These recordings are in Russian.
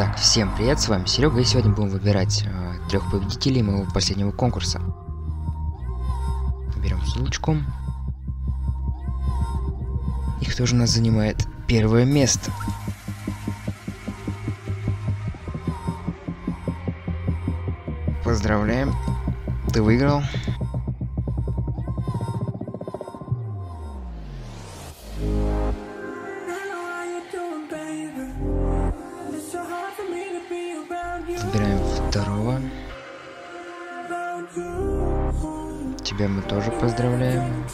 Итак, всем привет, с вами Серега, и сегодня будем выбирать э, трех победителей моего последнего конкурса. Берем ссылочку. И кто же у нас занимает первое место? Поздравляем, ты выиграл. Выбираем второго. Тебя мы тоже поздравляем.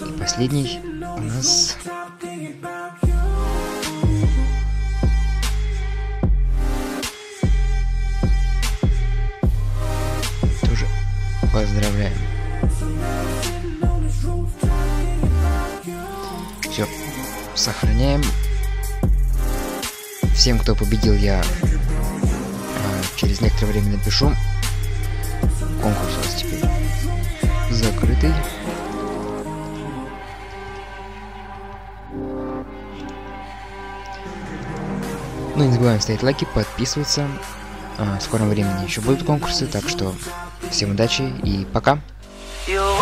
И последний у нас... Тоже поздравляем. Сохраняем. Всем, кто победил, я э, через некоторое время напишу. Конкурс у нас теперь закрытый. Ну и не забываем ставить лайки, подписываться. А, в скором времени еще будут конкурсы, так что всем удачи и пока. You